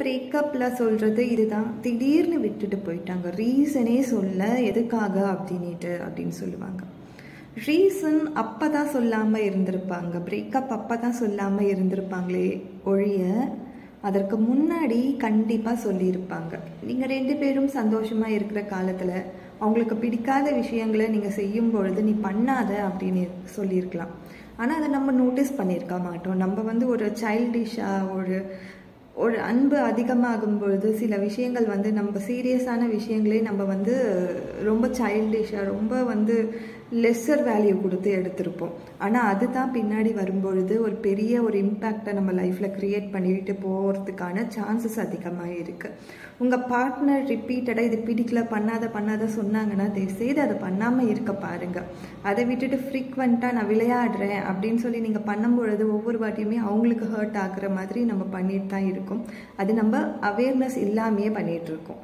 பிரேக்கப்பில் சொல்கிறது இதுதான். திடீர்னு விட்டுட்டு போயிட்டாங்க. ரீசனே சொல்ல எதுக்காக அப்படின்ட்டு அப்படின்னு சொல்லுவாங்க. ரீசன் அப்போ தான் சொல்லாமல் இருந்திருப்பாங்க. பிரேக்கப் அப்போ தான் சொல்லாமல் இருந்திருப்பாங்களே ஒழிய அதற்கு முன்னாடி கண்டிப்பாக சொல்லியிருப்பாங்க. நீங்கள் ரெண்டு பேரும் சந்தோஷமாக இருக்கிற காலத்தில் அவங்களுக்கு பிடிக்காத விஷயங்களை நீங்கள் செய்யும் பொழுது நீ பண்ணாத அப்படின்னு சொல்லியிருக்கலாம். ஆனால் அதை நம்ம நோட்டீஸ் பண்ணியிருக்க மாட்டோம். நம்ம வந்து ஒரு சைல்டிஷாக ஒரு ஒரு அன்பு அதிகமாகும் பொழுது சில விஷயங்கள் வந்து நம்ம சீரியஸான விஷயங்களே நம்ம வந்து ரொம்ப சைல்டிஷாக ரொம்ப வந்து லெஸ்ஸர் வேல்யூ கொடுத்து எடுத்திருப்போம். ஆனால் அதுதான் பின்னாடி வரும்பொழுது ஒரு பெரிய ஒரு இம்பேக்டை நம்ம லைஃப்பில் க்ரியேட் பண்ணிட்டு போகிறதுக்கான சான்சஸ் அதிகமாக இருக்குது உங்கள் பார்ட்னர் ரிப்பீட்டடாக இது பிடிக்கல பண்ணாத பண்ணாத சொன்னாங்கன்னா தயவு செய்து அதை பண்ணாமல் இருக்க பாருங்கள் அதை விட்டுட்டு ஃப்ரீக்வெண்ட்டாக நான் விளையாடுறேன் அப்படின்னு சொல்லி நீங்கள் பண்ணும்பொழுது ஒவ்வொரு வாட்டியுமே அவங்களுக்கு ஹர்ட் ஆகுற மாதிரி நம்ம பண்ணிட்டு தான் இருக்கோம். அது நம்ம அவேர்னஸ் இல்லாமையே பண்ணிகிட்ருக்கோம்